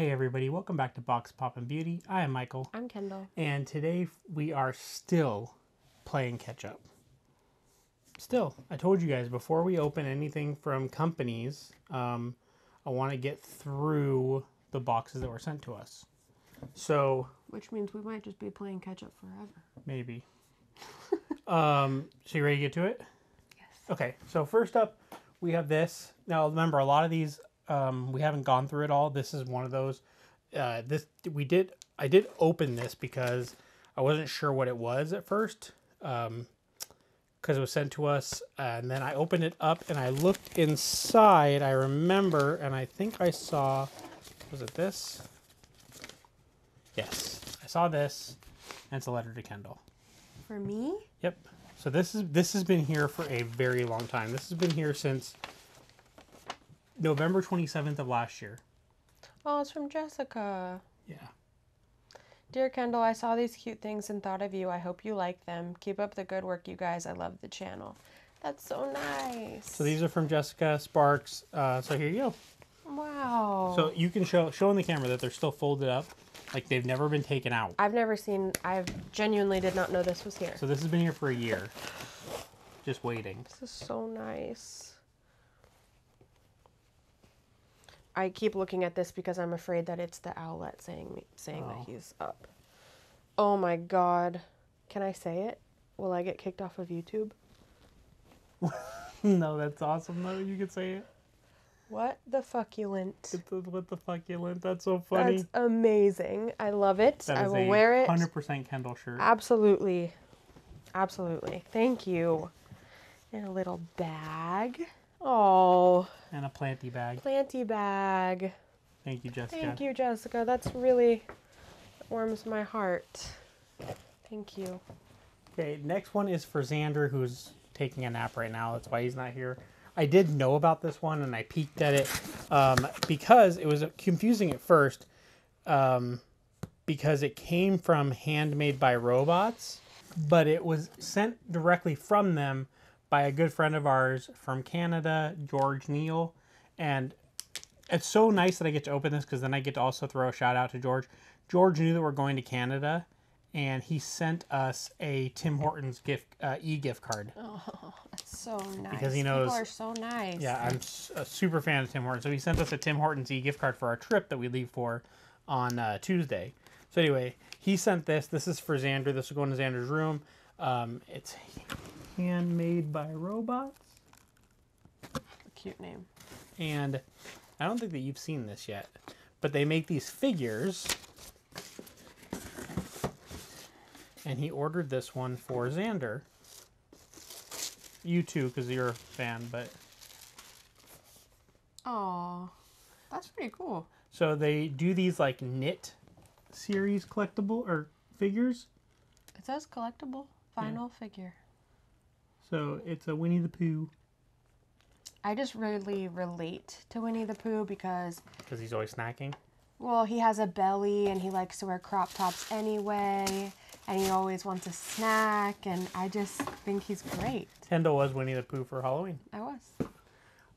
Hey everybody, welcome back to Box Pop and Beauty. I am Michael, I'm Kendall. and today we are still playing catch up. Still, I told you guys before we open anything from companies, um, I want to get through the boxes that were sent to us. So Which means we might just be playing catch up forever. maybe. um, so you ready to get to it? Yes. Okay, so first up, we have this. Now, remember, a lot of these um, we haven't gone through it all. This is one of those. Uh, this we did. I did open this because I wasn't sure what it was at first, because it was sent to us, and then I opened it up and I looked inside. I remember, and I think I saw. Was it this? Yes, I saw this, and it's a letter to Kendall. For me? Yep. So this is this has been here for a very long time. This has been here since November 27th of last year. Oh, it's from Jessica. Yeah. Dear Kendall, I saw these cute things and thought of you. I hope you like them. Keep up the good work, you guys. I love the channel. That's so nice. So these are from Jessica Sparks. Uh, so here you go. Wow. So you can show show on the camera that they're still folded up, like they've never been taken out. I've never seen. I genuinely did not know this was here. So this has been here for a year, just waiting. This is so nice. I keep looking at this because I'm afraid that it's the outlet saying me saying Oh. that he's up. Oh my god. Can I say it? Will I get kicked off of YouTube? no, that's awesome though. You can say it. What the fuckulent? What the, what the fuck you lent? That's so funny. That's amazing. I love it. I will wear it. 100% Kendall shirt. Absolutely. Absolutely. Thank you. In a little bag. Oh, and a planty bag. planty bag. Thank you, Jessica. Thank you, Jessica. That's really warms my heart. Thank you. Okay, next one is for Xander, who's taking a nap right now. That's why he's not here. I did know about this one, and I peeked at it um, because it was confusing at first, um, because it came from Handmade by Robots, but it was sent directly from them by a good friend of ours from Canada, George Neal, and it's so nice that I get to open this because then I get to also throw a shout out to George. George knew that we're going to Canada, and he sent us a Tim Hortons gift uh, e gift card. Oh, that's so nice. Because he knows- People are so nice. Yeah, I'm a super fan of Tim Hortons, so he sent us a Tim Hortons e gift card for our trip that we leave for on uh, Tuesday. So anyway, he sent this. This is for Xander. This will go into Xander's room. Um, it's handmade by robots, A Cute name. and I don't think that you've seen this yet, but they make these figures. And he ordered this one for Xander. You too, because you're a fan, but Oh, that's pretty cool. So they do these like knit series collectible or figures. It says collectible vinyl figure. So it's a Winnie the Pooh I just really relate to Winnie the Pooh because, because he's always snacking. well, he has a belly and he likes to wear crop tops anyway, and he always wants a snack, and I just think he's great. Kendall was Winnie the Pooh for Halloween. I was.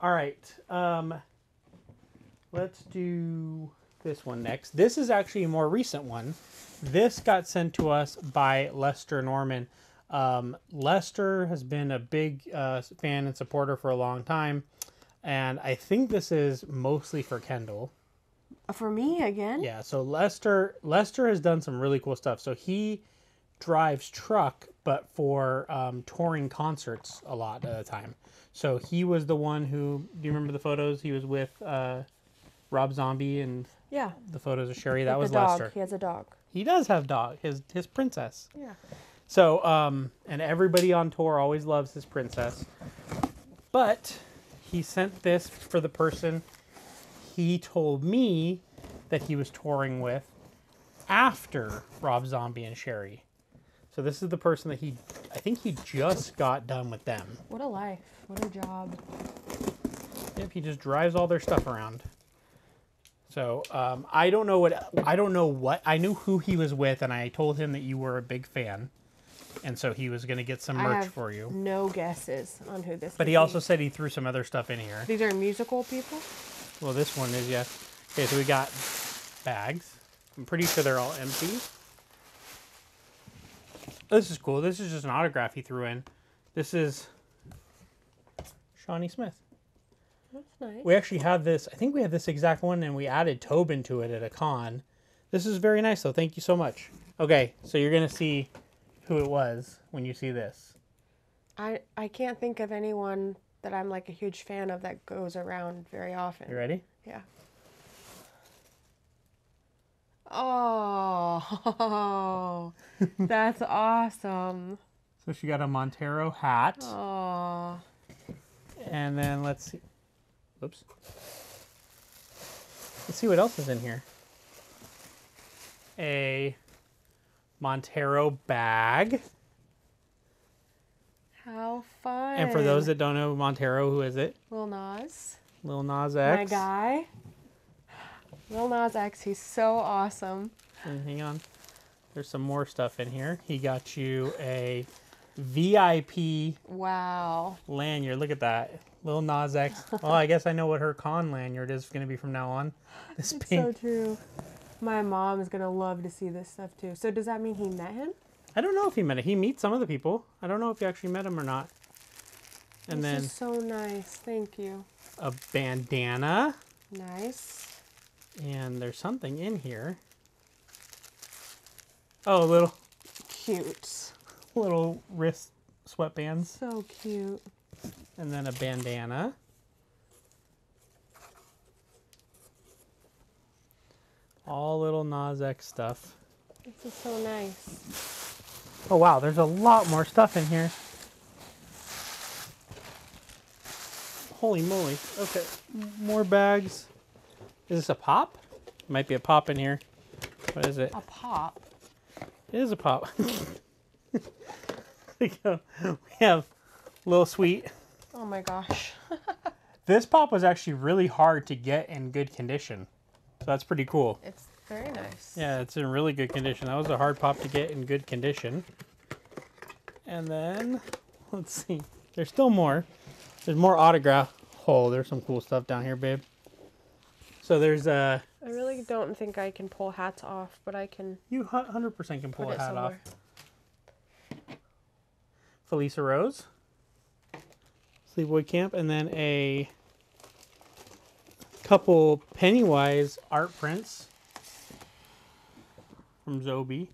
All right. Um, let's do this one next. This is actually a more recent one. This got sent to us by Lester Norman. Um, Lester has been a big uh, fan and supporter for a long time, and I think this is mostly for Kendall. For me again? Yeah, so Lester Lester has done some really cool stuff. So he drives truck, but for um, touring concerts a lot at the time. So he was the one who. Do you remember the photos? He was with uh, Rob Zombie and Yeah. the photos of Sherry. That was. Lester. He has a dog. He does have dog. His his princess. Yeah. So, um, and everybody on tour always loves his princess. But he sent this for the person he told me that he was touring with after Rob Zombie and Sherry. So this is the person that he, I think he just got done with them. What a life. What a job. Yep, he just drives all their stuff around. So um, I don't know what I don't know what I knew who he was with, and I told him that you were a big fan, and so he was going to get some merch for you. no guesses on who this is. But he be. also said he threw some other stuff in here. These are musical people? Well, this one is yes. Okay, so we got bags. I'm pretty sure they're all empty. This is cool. This is just an autograph he threw in. This is Shawnee Smith. That's nice. We actually have this. I think we have this exact one, and we added Tobin to it at a con. This is very nice, though. Thank you so much. Okay, so you're gonna see who it was when you see this. I I can't think of anyone that I'm like a huge fan of that goes around very often. You ready? Yeah. Oh, that's awesome. So she got a Montero hat, Oh, and then let's see. Oops. Let's see what else is in here. A Montero bag. how fun! And for those that don't know Montero, who is it? Lil Nas, Lil Nas X. my guy. Lil Nas X, he's so awesome. And hang on. There's some more stuff in here. He got you a VIP Wow. lanyard. Look at that. Lil Nas X. Oh, I guess I know what her con lanyard is going to be from now on. This It's pink. so true. My mom is gonna love to see this stuff too. So does that mean he met him? I don't know if he met it. He meets some of the people. I don't know if he actually met him or not. And this then is so nice. Thank you. a bandana. Nice. And there's something in here. Oh, little Cute. little wrist sweatbands. So cute. And then a bandana. All little Nas X stuff. This is so nice. Oh wow, there's a lot more stuff in here. Holy moly. Okay, more bags. Is this a pop? Might be a pop in here. What is it? A pop. It is a pop. we go- we have Little Sweet. Oh my gosh. This pop was actually really hard to get in good condition. That's pretty cool. It's very nice. Yeah, it's in really good condition. That was a hard pop to get in good condition. And then, let's see. There's still more. There's more autograph. Oh, there's some cool stuff down here, babe. So there's uh I really don't think I can pull hats off, but I can you 100% can pull a hat off. somewhere. Felissa Rose. Sleepaway Camp and then a couple Pennywise art prints from Zobi.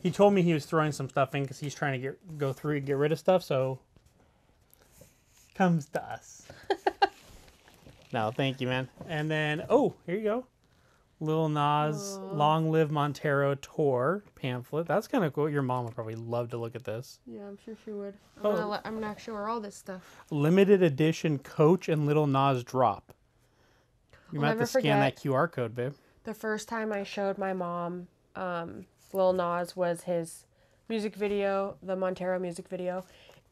He told me he was throwing some stuff in because he's trying to get go through and get rid of stuff. So comes to us. no, thank you, man. And then oh, here you go, Lil Nas. "Long Live Montero" tour pamphlet. That's kind of cool. Your mom would probably love to look at this. Yeah, I'm sure she would. I'm, Oh. gonna, let, I'm gonna show her all this stuff. Limited edition Coach and Little Nas drop. You I'll might have to scan that. QR code, babe. The first time I showed my mom um, Lil Nas was his music video, the Montero music video,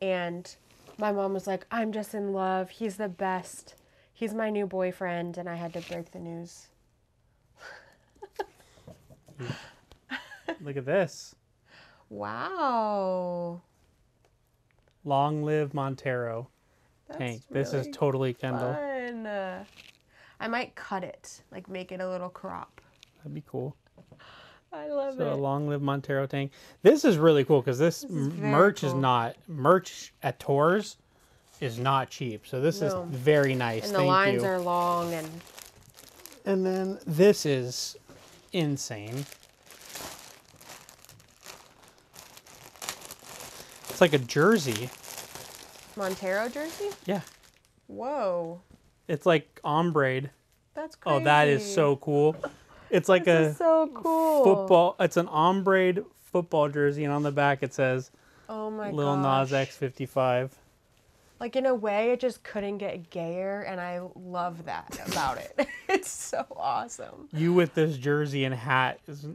and my mom was like, "I'm just in love. He's the best. He's my new boyfriend." And I had to break the news. Look at this. Wow. Long live Montero That's tank. This is totally Kendall. fun. Uh, I might cut it, like make it a little crop. That'd be cool. I love it. So a it. long live Montero tank. This is really cool because this, is m- very merch is not merch at tours is not cheap. So this No. is very nice. and the Thank lines you. are long and And then this is insane. It's like a jersey. Montero jersey. Yeah. Whoa, It's like ombre. that's crazy. Oh, that is so cool. It's like This a is so cool. football. It's an ombre football jersey, and on the back it says Oh my Lil gosh. Nas X 55. Like in a way, it just couldn't get gayer, and I love that about it. it's so awesome. You with this jersey and hat is,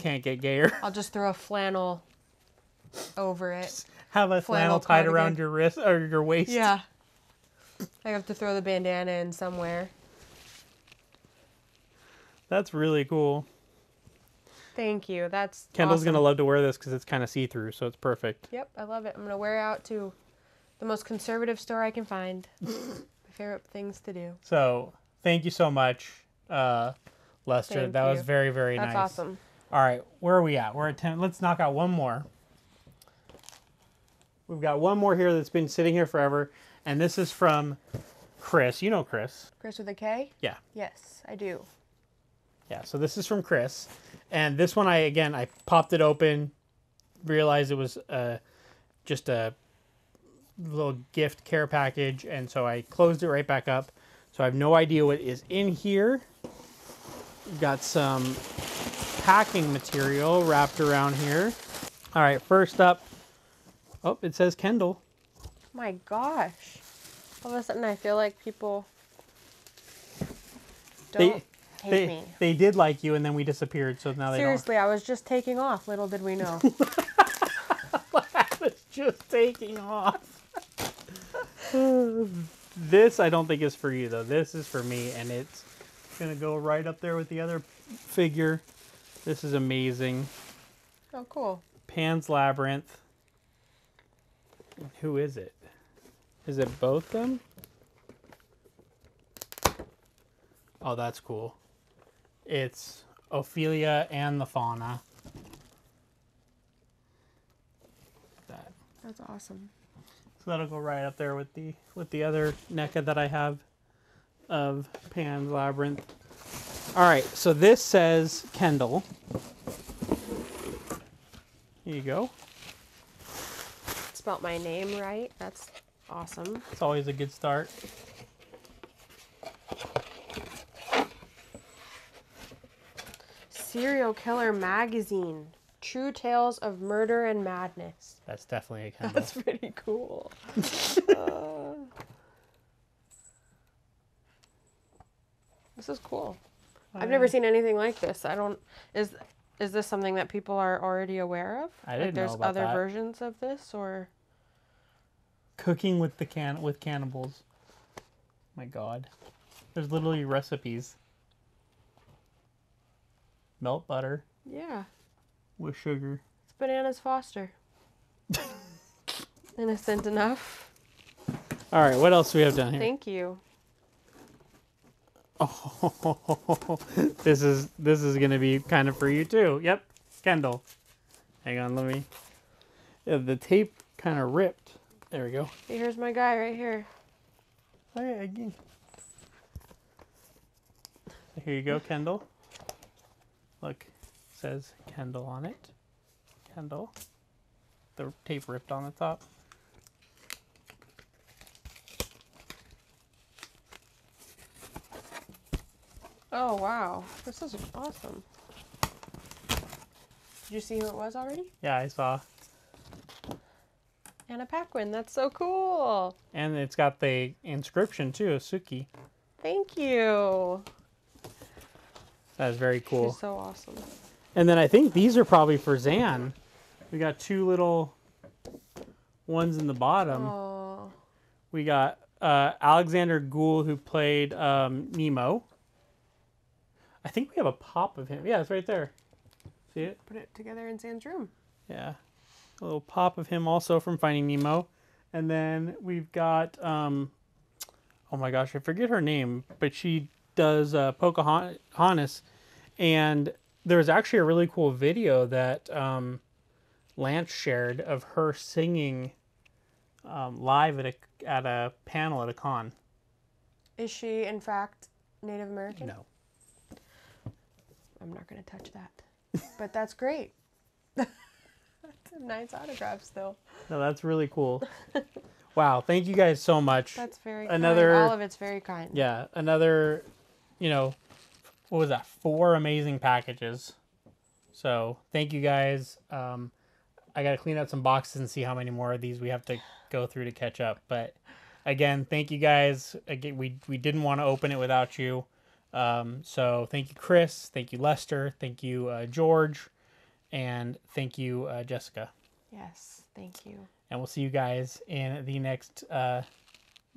can't get gayer. I'll just throw a flannel over it. Have a flannel, Flannel tied cardigan. around your wrist or your waist. Yeah. I have to throw the bandana in somewhere. That's really cool. Thank you. That's Kendall's awesome. gonna love to wear this because it's kind of see through, so it's perfect. Yep, I love it. I'm gonna wear it out to the most conservative store I can find. My favorite things to do. So thank you so much. uh, Lester. Thank that was very very That's nice. That's awesome. All right, where are we at? We're at 10. Let's knock out one more. We've got one more here that's been sitting here forever, and this is from Chris. You know Chris. Chris with a K? Yeah. Yes, I do. Yeah, so this is from Chris. And this one, I again, I popped it open, realized it was uh, just a little gift care package, and so I closed it right back up. So I have no idea what is in here. We've got some packing material wrapped around here. All right, first up, oh, it says Kendall. My gosh. All of a sudden, I feel like people They- don't hate They, me. they did like you, and then we disappeared, so now they Seriously, I was just taking off. Little did we know. don't. it's just taking off. This I don't think is for you though. This is for me, and it's gonna go right up there with the other figure. This is amazing. oh, cool. Pan's Labyrinth. Who is it? Is it both them? Oh, that's cool. It's Ofelia and the fauna. That. That's awesome. So that'll go right up there with the with the other NECA that I have of Pan's Labyrinth. All right, so this says Kendall. Here you go. Spelt my name right. That's awesome. It's always a good start. Serial Killer Magazine. True Tales of Murder and Madness. That's definitely a Kendall. That's pretty cool. Uh, this is cool. I've never seen anything like this. I don't. Is is this something that people are already aware of? I like didn't know there's about other that. versions of this, or Cooking with the can with cannibals. My God, there's literally recipes. Melt butter yeah, with sugar. it's bananas Foster. Innocent enough. All right, what else do we have down here? Thank you. Oh, this is this is gonna be kind of for you too. Yep, Kendall. Hang on, let me. Yeah, the tape kind of ripped. There we go. Here's my guy right here. Oh, okay, again. Here you go, Kendall. Look, says Kendall on it. Handle. The tape ripped on the top. Oh wow, this is awesome. Did you see who it was already? Yeah, I saw. Anna Paquin. That's so cool. And it's got the inscription too, Sookie. Thank you. That is very cool. She's so awesome. And then I think these are probably for Zan. We got two little ones in the bottom. Oh, We got uh, Alexander Gould, who played um, Nemo. I think we have a pop of him. Yeah, it's right there. See it? put it together in Zan's room. Yeah. A little pop of him also from Finding Nemo. And then we've got, um, oh my gosh, I forget her name, but she does uh, Pocahontas. And there's actually a really cool video that um, Lance shared of her singing um, live at a, at a panel at a con. Is she in fact Native American? No. I'm not gonna touch that. but that's great. that's a nice autograph still. No, that's really cool. wow. Thank you guys so much. That's very Another- kind. All of it's very kind. Yeah, another, you know, what was that? Four amazing packages. So thank you guys. Um, I got to clean out some boxes and see how many more of these we have to go through to catch up. But again, thank you guys. Again, we we didn't want to open it without you. Um, so thank you, Chris. Thank you, Lester. Thank you, uh, George, and thank you, uh, Jessica. Yes, thank you. And we'll see you guys in the next uh,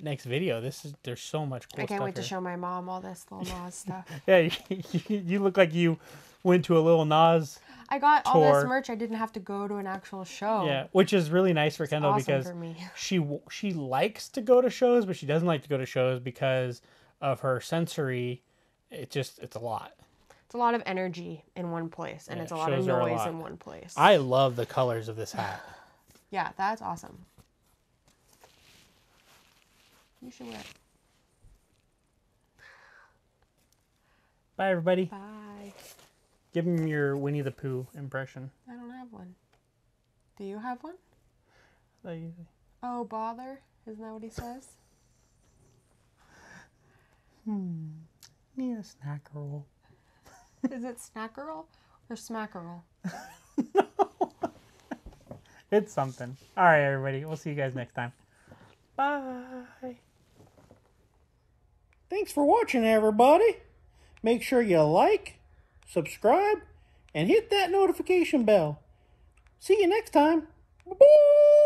next video. This is there's so much cool I can't wait to show my mom all this Lil Nas stuff. Yeah, you, you look like you went to a little Nas. I got all this merch. I didn't have to go to an actual show. Yeah, which is really nice for Kendall awesome because for me. she she likes to go to shows, but she doesn't like to go to shows because of her sensory it just it's a lot. It's a lot of energy in one place, and Yeah, it's a lot of shows are a noise lot. in one place. I love the colors of this hat. yeah, that's awesome. You should wear it. Bye everybody. Bye. Give him your Winnie the Pooh impression. I don't have one. Do you have one? Like, Oh, bother. Isn't that what he says? Hmm. Need a snack roll. Is it snackerel or smackerel? It's something. All right, everybody. We'll see you guys next time. Bye. Thanks for watching, everybody. Make sure you like, subscribe, and hit that notification bell. See you next time. Bye.